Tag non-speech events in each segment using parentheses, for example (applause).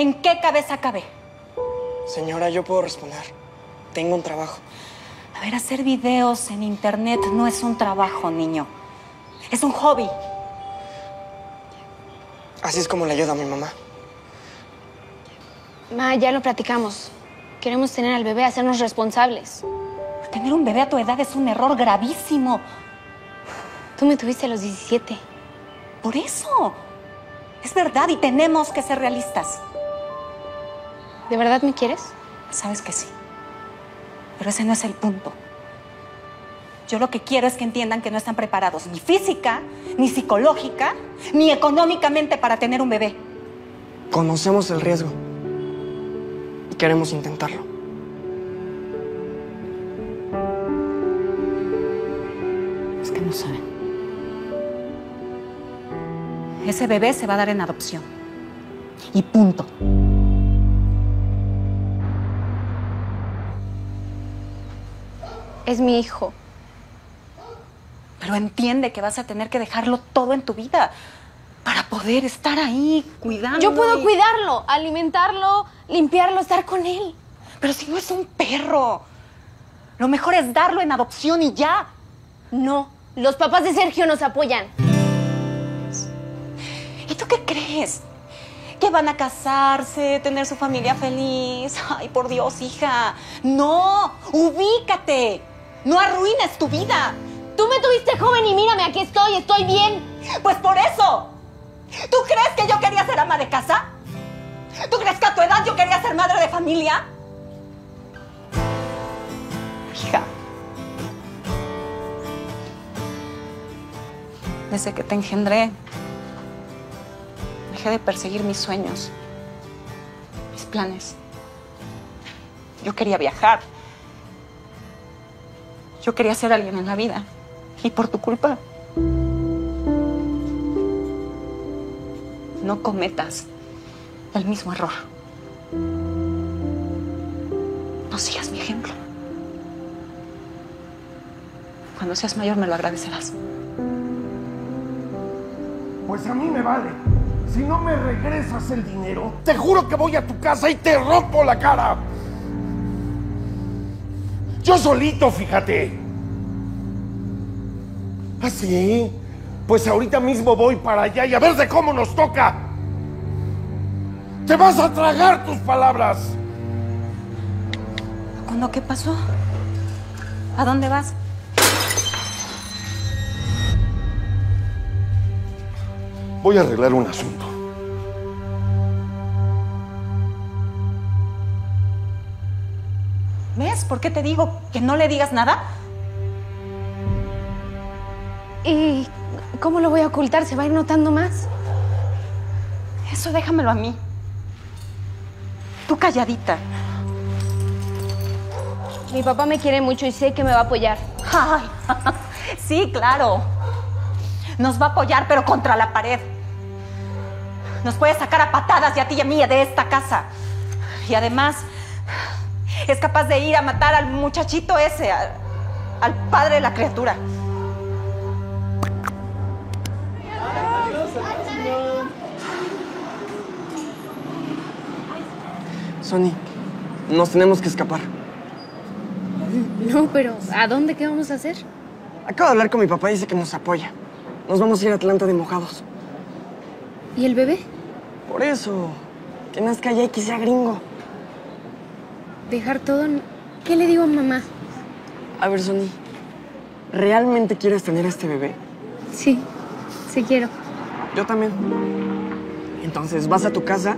¿En qué cabeza cabe? Señora, yo puedo responder. Tengo un trabajo. A ver, hacer videos en internet no es un trabajo, niño. Es un hobby. Así es como le ayuda a mi mamá. Ma, ya lo platicamos. Queremos tener al bebé, hacernos responsables. Tener un bebé a tu edad es un error gravísimo. Tú me tuviste a los 17. Por eso. Es verdad y tenemos que ser realistas. ¿De verdad me quieres? Sabes que sí. Pero ese no es el punto. Yo lo que quiero es que entiendan que no están preparados ni física, ni psicológica, ni económicamente para tener un bebé. Conocemos el riesgo. Y queremos intentarlo. Es que no saben. Ese bebé se va a dar en adopción. Y punto. Es mi hijo. Pero entiende que vas a tener que dejarlo todo en tu vida para poder estar ahí cuidando. Yo puedo cuidarlo, alimentarlo, limpiarlo, estar con él. Pero si no es un perro. Lo mejor es darlo en adopción y ya. No, los papás de Sergio nos apoyan. ¿Y tú qué crees? Que van a casarse, tener su familia feliz. Ay, por Dios, hija. No, ubícate. No arruines tu vida. Tú me tuviste joven y mírame, aquí estoy, estoy bien. Pues por eso. ¿Tú crees que yo quería ser ama de casa? ¿Tú crees que a tu edad yo quería ser madre de familia? Hija. Desde que te engendré, dejé de perseguir mis sueños, mis planes. Yo quería viajar. Yo quería ser alguien en la vida. Y por tu culpa, no cometas el mismo error. No sigas mi ejemplo. Cuando seas mayor me lo agradecerás. Pues a mí me vale. Si no me regresas el dinero, te juro que voy a tu casa y te rompo la cara. Yo solito, fíjate. ¿Ah, sí? Pues ahorita mismo voy para allá y a ver de cómo nos toca. Te vas a tragar tus palabras. ¿Cuándo qué pasó? ¿A dónde vas? Voy a arreglar un asunto. ¿Ves? ¿Por qué te digo que no le digas nada? ¿Y cómo lo voy a ocultar? ¿Se va a ir notando más? Eso déjamelo a mí. Tú calladita. Mi papá me quiere mucho y sé que me va a apoyar. Ay, (laughs) sí, claro. Nos va a apoyar, pero contra la pared. Nos puede sacar a patadas y a ti y a mí de esta casa. Y además, es capaz de ir a matar al muchachito ese, al, al padre de la criatura. Sony, nos tenemos que escapar. No, pero ¿a dónde qué vamos a hacer? Acabo de hablar con mi papá y dice que nos apoya. Nos vamos a ir a Atlanta de mojados. ¿Y el bebé? Por eso, que nazca allá y que sea gringo. Dejar todo. ¿Qué le digo a mamá? A ver, Sony, ¿realmente quieres tener este bebé? Sí, sí quiero. Yo también. Entonces, vas a tu casa,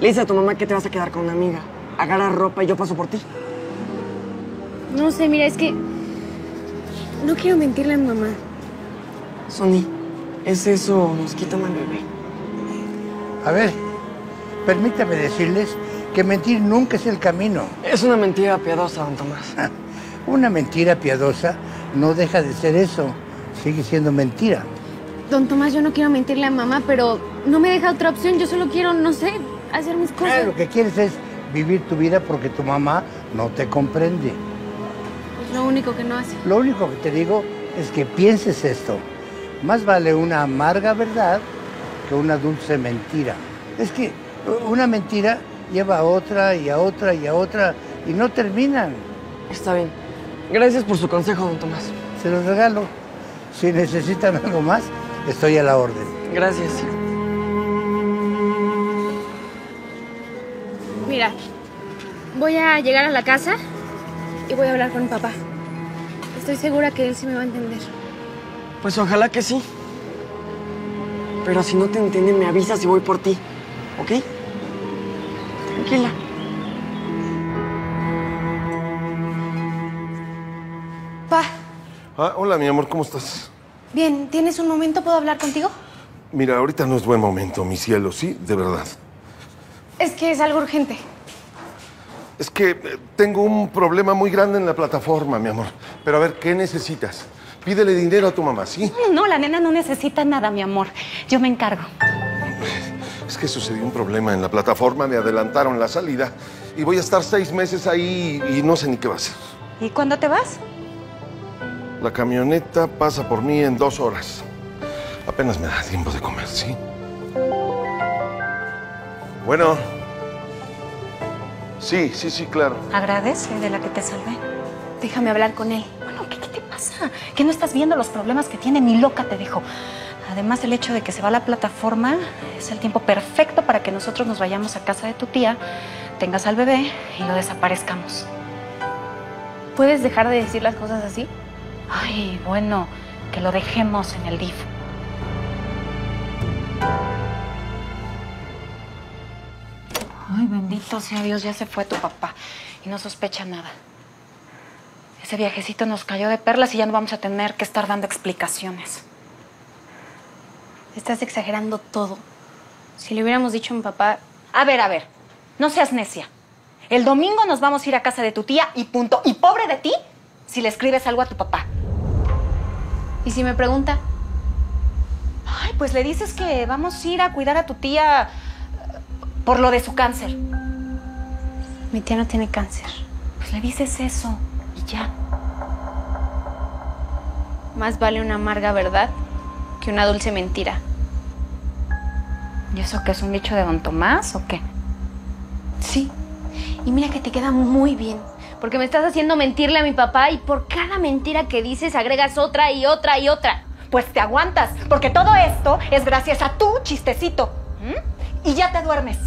le dices a tu mamá que te vas a quedar con una amiga. Agarra ropa y yo paso por ti. No sé, mira, es que. No quiero mentirle a mi mamá. Sony, ¿es eso nos quitan al bebé? A ver, permítame decirles que mentir nunca es el camino. Es una mentira piadosa, don Tomás. Una mentira piadosa no deja de ser eso. Sigue siendo mentira. Don Tomás, yo no quiero mentirle a mamá, pero no me deja otra opción. Yo solo quiero, no sé, hacer mis Ah, cosas. lo que quieres es vivir tu vida porque tu mamá no te comprende. Lo único que no hace. Lo único que te digo es que pienses esto. Más vale una amarga verdad que una dulce mentira. Es que Una mentira lleva a otra y a otra y a otra y no terminan. Está bien. Gracias por su consejo, don Tomás. Se los regalo. Si necesitan algo más, estoy a la orden. Gracias. Mira, voy a llegar a la casa y voy a hablar con mi papá. Estoy segura que él sí me va a entender. Pues ojalá que sí. Pero si no te entiende, me avisas y voy por ti. ¿Ok? Tranquila. Pa, Ah, hola, mi amor, ¿cómo estás? bien, ¿tienes un momento? ¿Puedo hablar contigo? Mira, ahorita no es buen momento, mi cielo, sí, de verdad. Es que es algo urgente. Es que eh, tengo un problema muy grande en la plataforma, mi amor. Pero a ver, ¿qué necesitas? Pídele dinero a tu mamá, ¿sí? No, no, la nena no necesita nada, mi amor. Yo me encargo. Es que sucedió un problema en la plataforma, me adelantaron la salida y voy a estar seis meses ahí y no sé ni qué va a hacer. ¿Y cuándo te vas? La camioneta pasa por mí en dos horas. Apenas me da tiempo de comer, ¿sí? Bueno. Sí, sí, sí, claro. Agradece de la que te salvé. Déjame hablar con él. Bueno, ¿qué, qué te pasa? Que no estás viendo los problemas que tiene, ni loca te dejo. Además, el hecho de que se va a la plataforma es el tiempo perfecto para que nosotros nos vayamos a casa de tu tía, tengas al bebé y lo desaparezcamos. ¿Puedes dejar de decir las cosas así? Ay, bueno, que lo dejemos en el DIF. Ay, bendito sea Dios, ya se fue tu papá y no sospecha nada. Ese viajecito nos cayó de perlas y ya no vamos a tener que estar dando explicaciones. Estás exagerando todo. Si le hubiéramos dicho a mi papá, A ver, a ver, no seas necia. El domingo nos vamos a ir a casa de tu tía y punto. Y pobre de ti si le escribes algo a tu papá. ¿y si me pregunta? Ay, pues le dices que vamos a ir a cuidar a tu tía eh, por lo de su cáncer. Mi tía no tiene cáncer. Pues le dices eso y ya. Más vale una amarga verdad que una dulce mentira. ¿Y eso qué es un dicho de don Tomás o qué? Sí. Y mira que te queda muy bien. Porque me estás haciendo mentirle a mi papá y por cada mentira que dices agregas otra y otra y otra. Pues te aguantas, porque todo esto es gracias a tu chistecito. ¿m? Y ya te duermes.